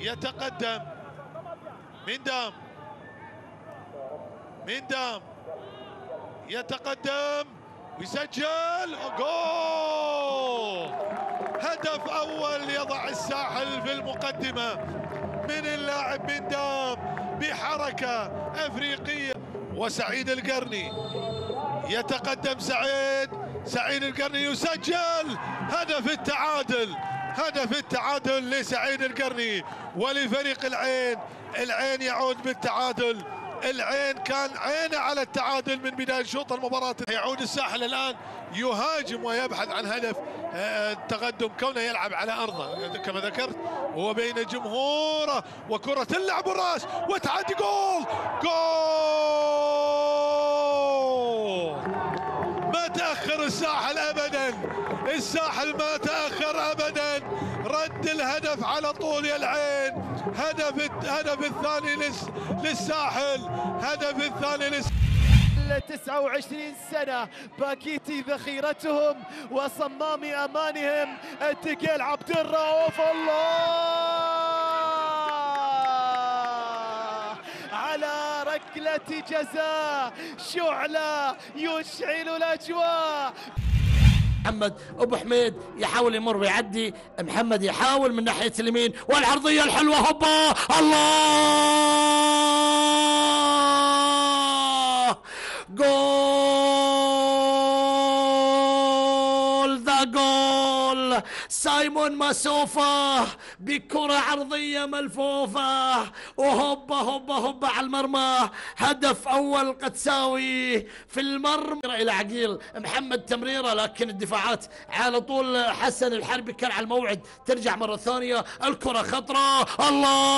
يتقدم. من دام. من دام. يتقدم. ويسجل. جول. هدف أول يضع الساحل في المقدمة. من اللاعب من دام. بحركة أفريقية. وسعيد القرني. يتقدم سعيد. سعيد القرني يسجل. هدف التعادل. هدف التعادل لسعيد القرني ولفريق العين. العين يعود بالتعادل. العين كان عينه على التعادل من بداية شوط المباراة. يعود الساحل الآن يهاجم ويبحث عن هدف آه، التقدم كونه يلعب على أرضه. كما ذكرت هو بين جمهوره وكرة اللعب الراس وتعدي جول! جول! ما تأخر الساحل ابدا الساحل ما تأخر ابدا. رد الهدف على طول يا العين. هدف هدف الثاني لس للساحل. هدف الثاني للساحل 29 سنة باكيتي ذخيرتهم وصمام أمانهم. التقيل عبد الرؤوف الله على ركلة جزاء. شعلة يشعل الأجواء. محمد أبو حميد يحاول يمر ويعدي. محمد يحاول من ناحية اليمين. والعرضية الحلوة هوبا! الله! جول! ذا جول! سايمون ماسوفا بكرة عرضية ملفوفة. وهوبا هوبا هوبا على المرمى. هدف أول قدساوي في المرمى. إلى عقيل محمد تمريرة لكن الدفاعات على طول حسن الحربي كان على الموعد. ترجع مرة ثانية الكرة خطرة. الله!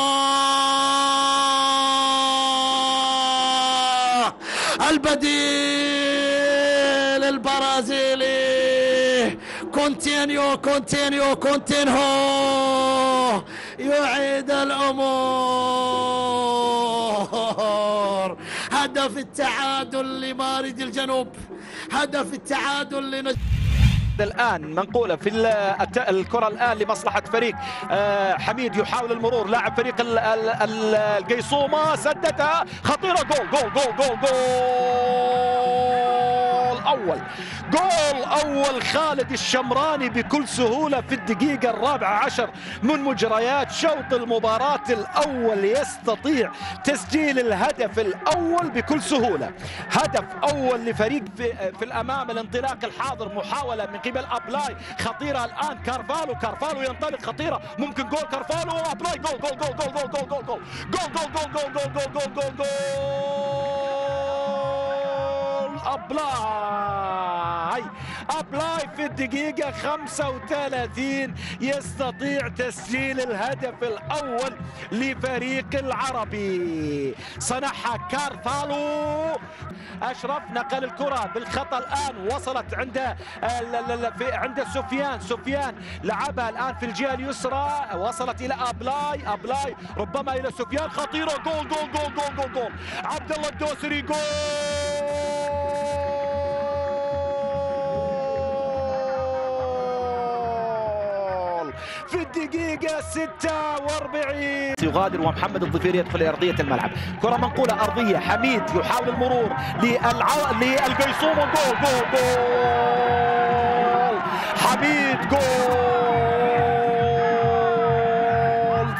البديل البرازيلي! كونتينيو كونتينيو كونتينهو يعيد الأمور. هدف التعادل لمارد الجنوب. هدف التعادل لنجم الآن منقولة في الكرة الآن لمصلحة فريق آه، حميد يحاول المرور لاعب فريق ال- ال- ال- القيصومه سددها خطيرة جول جول جول جول جول. اول جول اول خالد الشمراني بكل سهوله في الدقيقه الرابعه عشر من مجريات شوط المباراه الأول يستطيع تسجيل الهدف الأول بكل سهوله هدف اول لفريق في, في الامام الانطلاق الحاضر محاوله من قبل ابلاي خطيره الان كارفالو كارفالو ينطلق خطيره ممكن جول كارفالو ابلاي جول جول جول جول جول جول جول جول جول جول جول جول جول جول جول جول أبلاي. أبلاي في الدقيقة 35 يستطيع تسجيل الهدف الأول لفريق العربي. صنعها كارفالو. أشرف نقل الكرة بالخطأ الآن. وصلت عند عند سفيان. سفيان لعبها الآن في الجهة اليسرى. وصلت إلى أبلاي. أبلاي ربما إلى سفيان. خطيرة. جول جول جول جول جول جول. عبد الله الدوسري جول. في الدقيقة 46 يغادر ومحمد الظفير يدخل إلى أرضية الملعب. كرة منقولة أرضية. حميد يحاول المرور للع... للقيصومة جول جول جول. حميد جول.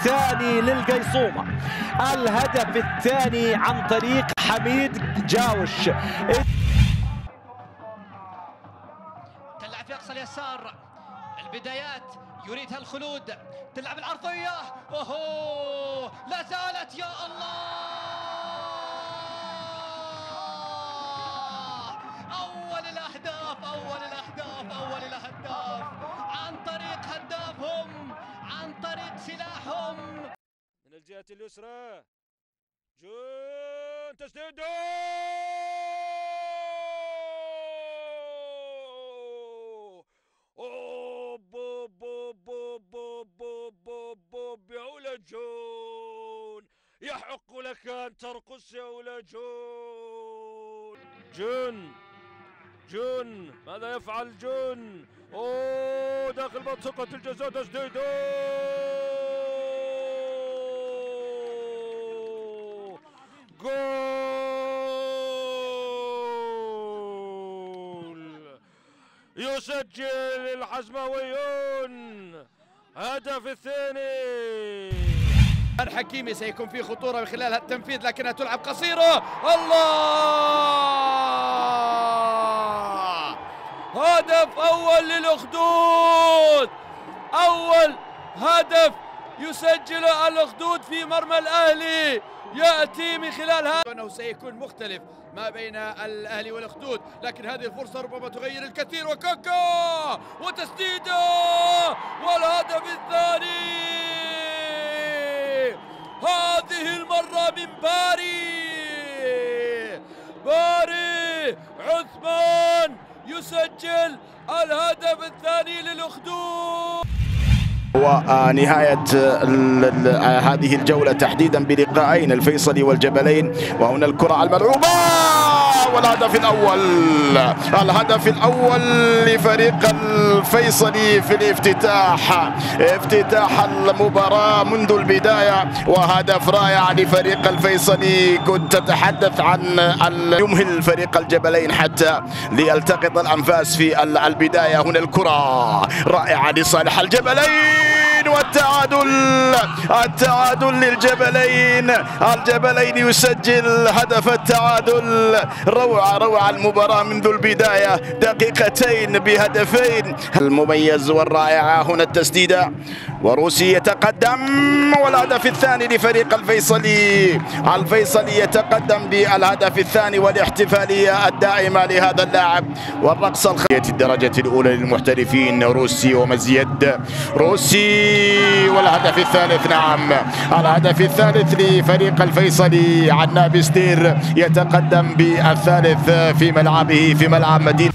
ثاني للقيصومة الهدف الثاني عن طريق حميد جاوش. تلعب في أقصى اليسار. البدايات يريدها الخلود تلعب العرضية. أوهو! لا زالت يا الله! أول الأهداف أول الأهداف أول الأهداف. عن طريق هدافهم عن طريق سلاحهم. من الجهة اليسرى. جون تسديد يحق لك أن ترقص يا أولى جون. جون. جون. ماذا يفعل جون؟ أو داخل منطقة الجزاء تسديد. جول. يسجل الحزماويون. هدف الثاني. الحكيمي سيكون في خطورة من خلال التنفيذ لكنها تلعب قصيرة. الله! هدف أول للأخدود. أول هدف يسجل الأخدود في مرمى الأهلي. يأتي من خلال هذا. أنه سيكون مختلف ما بين الأهلي والأخدود لكن هذه الفرصة ربما تغير الكثير. وكاكا وتسديده! والهدف الثاني! من باري. باري عثمان يسجل الهدف الثاني للأخدود. ونهاية ال- ال- هذه الجولة تحديدا بلقاءين الفيصلي والجبلين وهنا الكرة الملعوبة. والهدف الأول. الهدف الأول لفريق الفيصلي في الافتتاح. افتتاح المباراة منذ البداية وهدف رائع لفريق الفيصلي. كنت تتحدث عن يمهل فريق الجبلين حتى ليلتقط الأنفاس في ال- البداية. هنا الكرة رائعة لصالح الجبلين. والتعادل. التعادل للجبلين. الجبلين يسجل هدف التعادل. روعة روعة المباراة منذ البداية. دقيقتين بهدفين. المميز والرائعة هنا التسديدة. وروسي يتقدم والهدف الثاني لفريق الفيصلي. الفيصلي يتقدم بالهدف الثاني والاحتفالية الدائمة لهذا اللاعب. والرقصة الخية الدرجة الأولى للمحترفين روسي ومزيد. روسي والهدف الثالث نعم. الهدف الثالث لفريق الفيصلي عناب ستير يتقدم بالثالث في ملعبه في ملعب مدينة